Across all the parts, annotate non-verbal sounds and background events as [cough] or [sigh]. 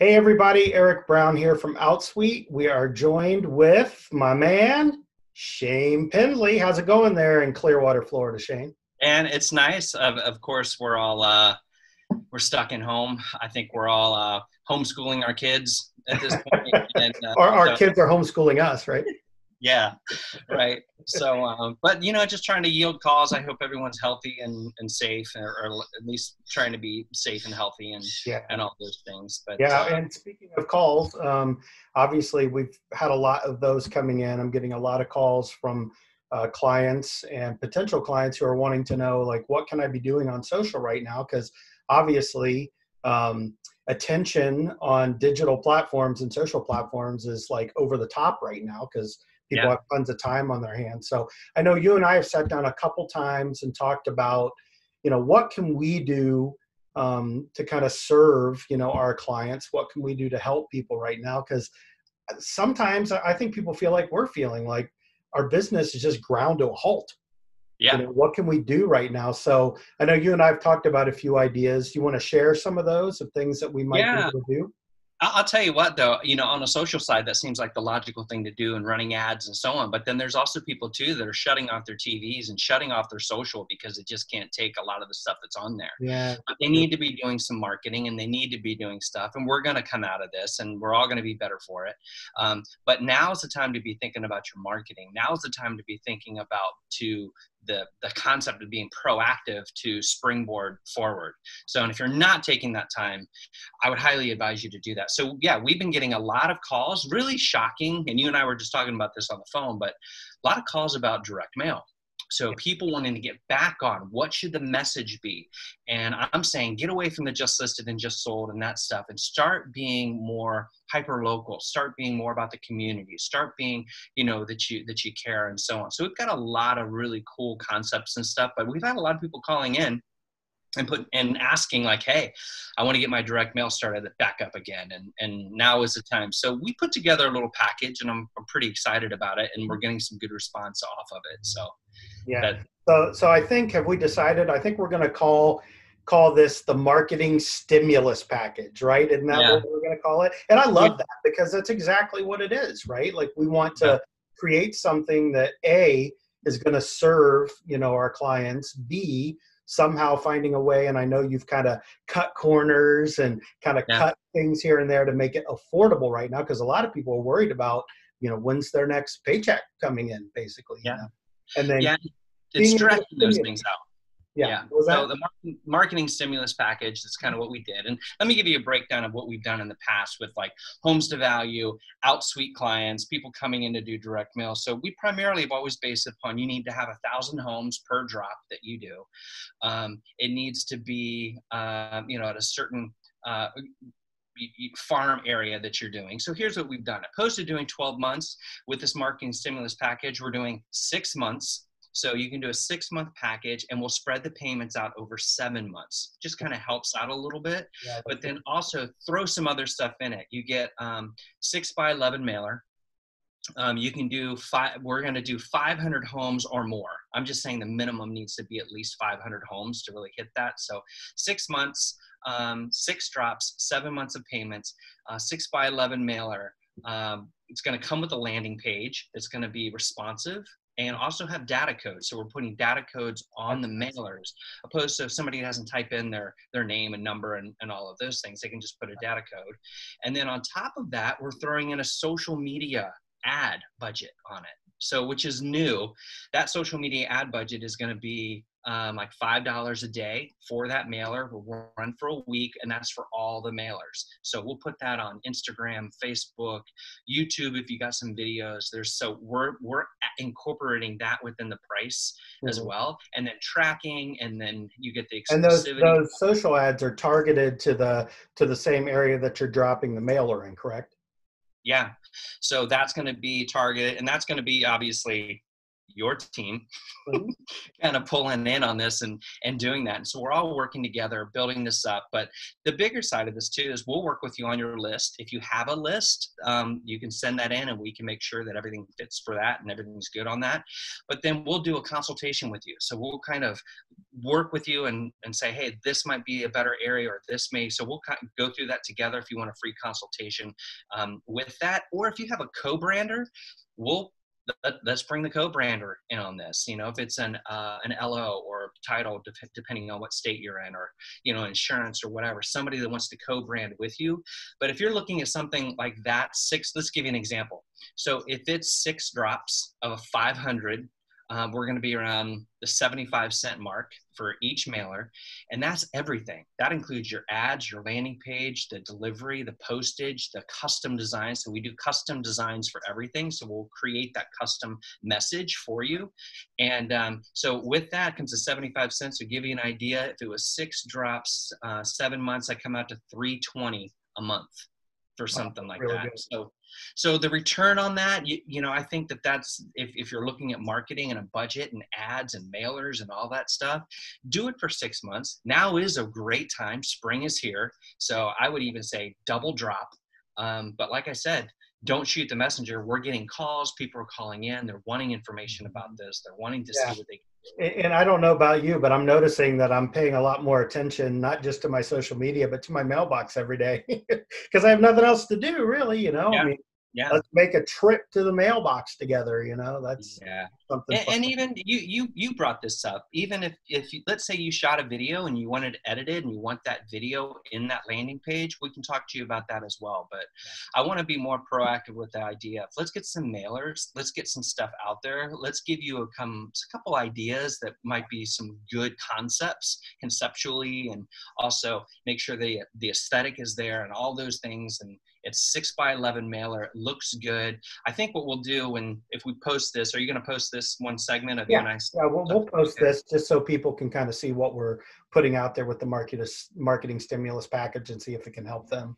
Hey, everybody, Eric Brown here from OutSuite. We are joined with my man, Shane Pendley. How's it going there in Clearwater, Florida, Shane? And it's nice. Of, of course, we're all uh, we're stuck in home. I think we're all uh, homeschooling our kids at this point. [laughs] and, uh, our, our so, kids are homeschooling us, right? Yeah right. So um, but you know just trying to yield calls. I hope everyone's healthy and, and safe or, or at least trying to be safe and healthy and yeah. and all those things but yeah uh, and speaking of calls um, obviously we've had a lot of those coming in. I'm getting a lot of calls from uh, clients and potential clients who are wanting to know like what can i be doing on social right now? Because obviously um, attention on digital platforms and social platforms is like over the top right now because people yeah. have tons of time on their hands. So i know you and i have sat down a couple times and talked about you know what can we do um, to kind of serve you know our clients? What can we do to help people right now? Because sometimes i think people feel like we're feeling like our business is just ground to a halt. Yeah. you know, what can we do right now? So i know you and i've talked about a few ideas. Do you want to share some of those of things that we might yeah. be able to do I'll tell you what, though, you know, on a social side, that seems like the logical thing to do and running ads and so on. But then there's also people too that are shutting off their TVs and shutting off their social because it just can't take a lot of the stuff that's on there. Yeah. But they need to be doing some marketing and they need to be doing stuff. And we're going to come out of this and we're all going to be better for it. Um, but now is the time to be thinking about your marketing. Now is the time to be thinking about to the, the concept of being proactive to springboard forward. So, and if you're not taking that time, I would highly advise you to do that. So, yeah, we've been getting a lot of calls, really shocking. And you and I were just talking about this on the phone, but a lot of calls about direct mail. So people wanting to get back on what should the message be? And I'm saying get away from the just listed and just sold and that stuff and start being more hyper local, start being more about the community, start being, you know, that you that you care and so on. So we've got a lot of really cool concepts and stuff, but we've had a lot of people calling in and put and asking like hey i want to get my direct mail started back up again and and now is the time so we put together a little package and i'm, I'm pretty excited about it and we're getting some good response off of it so yeah. That, so so I think have we decided? I think we're going to call call this the marketing stimulus package, right? Isn't that yeah. what we're going to call it? And I love yeah. that because that's exactly what it is, right? Like we want to yeah. create something that a is going to serve you know our clients. B somehow finding a way and i know you've kind of cut corners and kind of cut things here and there to make it affordable right now because a lot of people are worried about you know when's their next paycheck coming in basically yeah you know? and then yeah, it's stretching those things out. Yeah. yeah. So the marketing, marketing stimulus package is kind of what we did. And let me give you a breakdown of what we've done in the past with like homes to value, out OutSuite clients, people coming in to do direct mail. So we primarily have always based upon you need to have a thousand homes per drop that you do. Um, it needs to be, um, you know, at a certain uh, farm area that you're doing. So here's what we've done. Opposed to doing 12 months with this marketing stimulus package, we're doing six months. So you can do a six month package and we'll spread the payments out over seven months. Just kind of helps out a little bit. Yeah, but then also throw some other stuff in it. You get um, six by 11 mailer. Um, you can do five, we're going to do 500 homes or more. I'm just saying the minimum needs to be at least 500 homes to really hit that. So six months, um, six drops, seven months of payments, uh, six by 11 mailer. Um, it's going to come with a landing page. It's going to be responsive and also have data codes. So we're putting data codes on the mailers, opposed to if somebody doesn't type in their, their name and number and, and all of those things, they can just put a data code. And then on top of that, we're throwing in a social media ad budget on it. So, which is new. That social media ad budget is going to be um, like five dollars a day for that mailer. We'll run for a week, and that's for all the mailers. So we'll put that on Instagram, Facebook, YouTube. If you got some videos, there's so we're we're incorporating that within the price mm-hmm. as well, and then tracking, and then you get the and those those social ads are targeted to the to the same area that you're dropping the mailer in, correct? Yeah, so that's going to be targeted, and that's going to be obviously your team mm-hmm. [laughs] kind of pulling in on this and and doing that. And so we're all working together building this up. But the bigger side of this too is we'll work with you on your list. If you have a list um, you can send that in and we can make sure that everything fits for that and everything's good on that. But then we'll do a consultation with you. So we'll kind of work with you and and say hey this might be a better area or this may so we'll kind of go through that together if you want a free consultation um, with that. Or if you have a co-brander we'll let, us bring the co-brander in on this. You know, if it's an uh, an LO or title, de- depending on what state you're in, or you know, insurance or whatever, somebody that wants to co-brand with you. But if you're looking at something like that, six. Let's give you an example. So if it's six drops of a 500 um, we're going to be around the 75 cent mark for each mailer and that's everything. That includes your ads your landing page the delivery the postage the custom design so we do custom designs for everything. So we'll create that custom message for you. And um, so with that comes the 75 cents to give you an idea. If it was six drops uh, seven months i come out to 320 a month for something like really that. good. so so the return on that, you, you know, I think that that's if, if you're looking at marketing and a budget and ads and mailers and all that stuff, do it for six months. Now is a great time. Spring is here. So I would even say double drop. Um, but like I said, don't shoot the messenger. We're getting calls. People are calling in. They're wanting information about this. They're wanting to yeah. see what they and I don't know about you, but I'm noticing that I'm paying a lot more attention, not just to my social media, but to my mailbox every day [laughs] because I have nothing else to do, really. You know, yeah. I mean, yeah. Let's make a trip to the mailbox together you know? That's yeah. something and, and, even you you you brought this up. Even if if you, let's say you shot a video and you wanted to edit it and you want that video in that landing page we can talk to you about that as well. But i want to be more proactive with the idea of let's get some mailers let's get some stuff out there. Let's give you a, come, a couple ideas that might be some good concepts conceptually and also make sure the the aesthetic is there and all those things. And it's six by 11 mailer. It looks good. I think what we'll do when, if we post this, are you going to post this one segment of yeah. nice? Yeah, we'll, we'll post this just so people can kind of see what we're putting out there with the market, marketing stimulus package and see if it can help them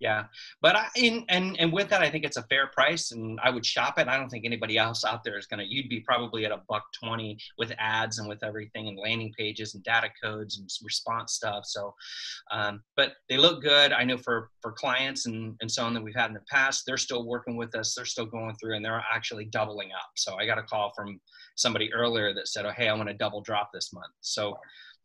yeah. But i in, and and with that i think it's a fair price and i would shop it. I don't think anybody else out there is going to you'd be probably at a buck 20 with ads and with everything and landing pages and data codes and response stuff. So um, but they look good. I know for for clients and and so on that we've had in the past they're still working with us they're still going through and they're actually doubling up. So i got a call from somebody earlier that said oh hey i want to double drop this month. So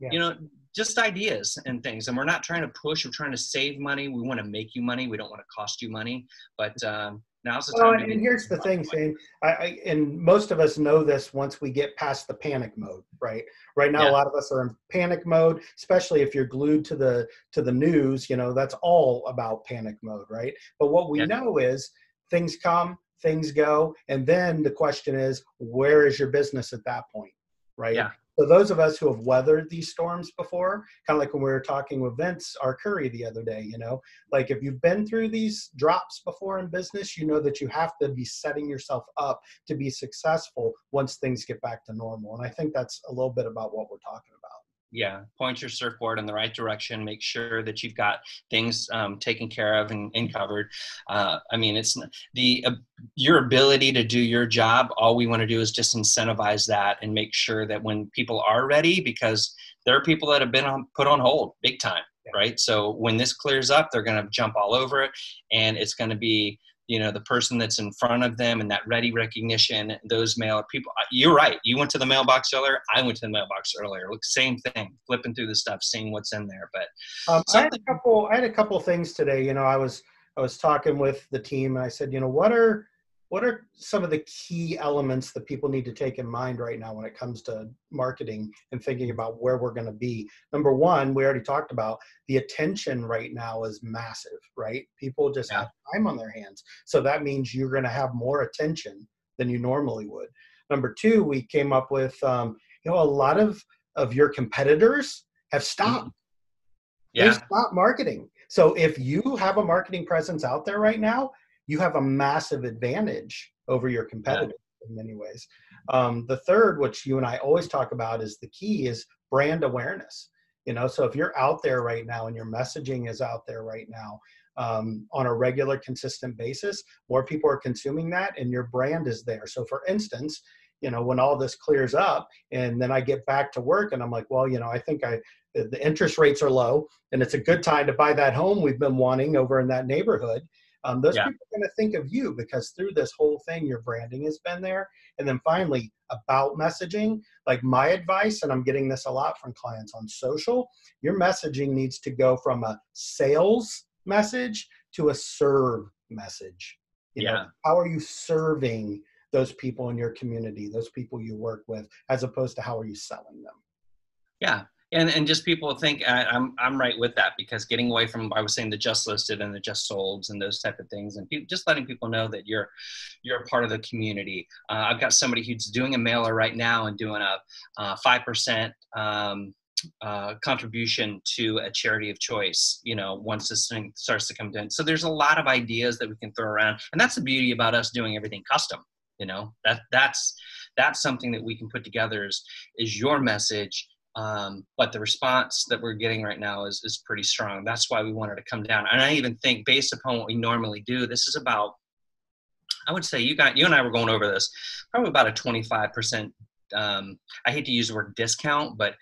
yeah. you know just ideas and things. And we're not trying to push we're trying to save money. We want to make you money. We don't want to cost you money. But um, now's the time well, and here's the thing Shane. I, I, and most of us know this once we get past the panic mode right? Right now yeah. a lot of us are in panic mode especially if you're glued to the to the news you know that's all about panic mode right? But what we yeah. know is things come things go and then the question is where is your business at that point right? Yeah so those of us who have weathered these storms before, kind of like when we were talking with Vince Arcuri the other day, you know, like if you've been through these drops before in business, you know that you have to be setting yourself up to be successful once things get back to normal. And I think that's a little bit about what we're talking about yeah point your surfboard in the right direction make sure that you've got things um, taken care of and, and covered. Uh, i mean it's the uh, your ability to do your job all we want to do is just incentivize that and make sure that when people are ready because there are people that have been on, put on hold big time right? So when this clears up they're going to jump all over it and it's going to be you know the person that's in front of them and that ready recognition those mail people you're right you went to the mailbox earlier i went to the mailbox earlier. Look same thing flipping through the stuff seeing what's in there but um, i had a couple i had a couple things today you know i was i was talking with the team and i said you know what are what are some of the key elements that people need to take in mind right now when it comes to marketing and thinking about where we're going to be? Number one we already talked about the attention right now is massive right? People just yeah. have time on their hands. So that means you're going to have more attention than you normally would. Number two we came up with um, you know a lot of of your competitors have stopped. Yeah. they stopped marketing. So if you have a marketing presence out there right now you have a massive advantage over your competitors yeah. in many ways. Um, the third, which you and I always talk about, is the key is brand awareness. You know, so if you're out there right now and your messaging is out there right now um, on a regular, consistent basis, more people are consuming that, and your brand is there. So, for instance, you know, when all this clears up and then I get back to work and I'm like, well, you know, I think I, the interest rates are low and it's a good time to buy that home we've been wanting over in that neighborhood. Um, those yeah. people are going to think of you because through this whole thing, your branding has been there. And then finally, about messaging, like my advice, and I'm getting this a lot from clients on social, your messaging needs to go from a sales message to a serve message. You yeah. know, how are you serving those people in your community, those people you work with, as opposed to how are you selling them? Yeah, and and just people think I, am I'm, I'm right with that because getting away from I was saying the just listed and the just solds and those type of things and people, just letting people know that you're you're a part of the community. Uh, I've got somebody who's doing a mailer right now and doing a five uh, percent. Um, uh, contribution to a charity of choice you know once this thing starts to come in so there's a lot of ideas that we can throw around and that's the beauty about us doing everything custom you know that that's that's something that we can put together is is your message um, but the response that we're getting right now is, is pretty strong. That's why we wanted to come down. And I even think based upon what we normally do, this is about, I would say you got, you and I were going over this, probably about a 25%. Um, I hate to use the word discount, but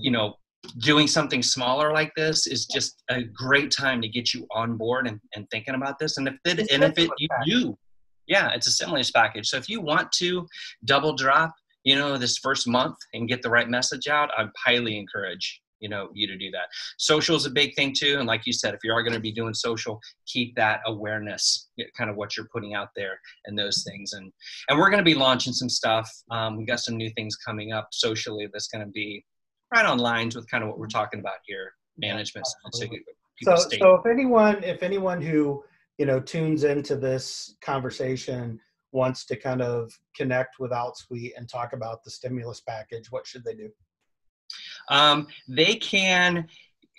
you know, doing something smaller like this is just a great time to get you on board and, and thinking about this. And if it, and if it, you do, yeah, it's a stimulus package. So if you want to double drop, you know, this first month and get the right message out, I highly encourage you know you to do that. Social is a big thing too and like you said if you are going to be doing social keep that awareness kind of what you're putting out there and those things. And and we're going to be launching some stuff um, we got some new things coming up socially that's going to be right on lines with kind of what we're talking about here management. So, so, so if anyone if anyone who you know tunes into this conversation wants to kind of connect with OutSuite and talk about the stimulus package, what should they do? Um, they can,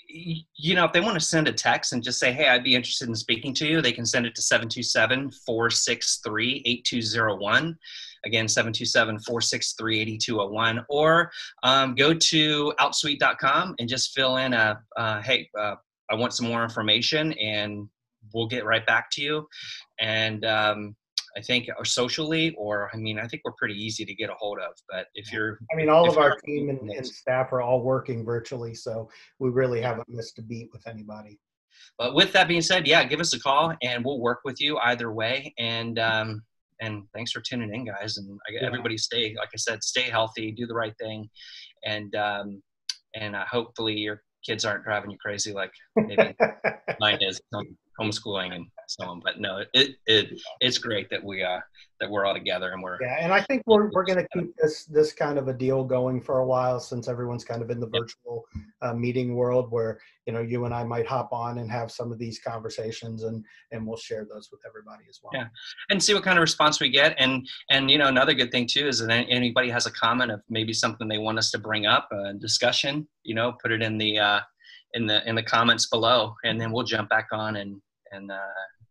you know, if they want to send a text and just say, hey, I'd be interested in speaking to you, they can send it to 727 463 8201. Again, 727 463 8201. Or um, go to outsuite.com and just fill in a, uh, hey, uh, I want some more information and we'll get right back to you. And, um, I think, or socially, or I mean, I think we're pretty easy to get a hold of. But if you're, I mean, all of our team and, and, staff are all working virtually, so we really haven't missed a beat with anybody. But with that being said, yeah, give us a call and we'll work with you either way. And um, and thanks for tuning in, guys. And I, yeah. everybody stay, like I said, stay healthy, do the right thing, and um, and uh, hopefully your kids aren't driving you crazy like maybe [laughs] mine is homeschooling and so on. But no, it it it's great that we uh that we're all together and we're yeah. And I think we're we're going to keep this this kind of a deal going for a while since everyone's kind of in the virtual uh, meeting world where you know you and I might hop on and have some of these conversations and and we'll share those with everybody as well. Yeah, and see what kind of response we get. And and you know another good thing too is that anybody has a comment of maybe something they want us to bring up a discussion. You know, put it in the uh, in the in the comments below, and then we'll jump back on and and, uh,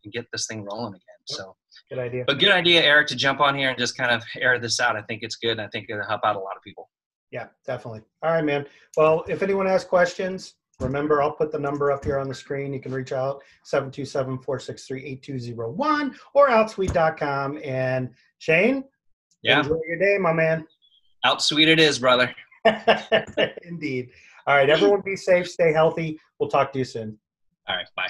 and get this thing rolling again. So good idea. But good idea, Eric, to jump on here and just kind of air this out. I think it's good. And I think it'll help out a lot of people. Yeah, definitely. All right, man. Well, if anyone has questions, remember I'll put the number up here on the screen. You can reach out 727-463-8201 or outsuite.com. And Shane, yeah. enjoy your day, my man. Outsuite it is, brother. [laughs] Indeed. All right, everyone be safe, stay healthy. We'll talk to you soon. All right, bye.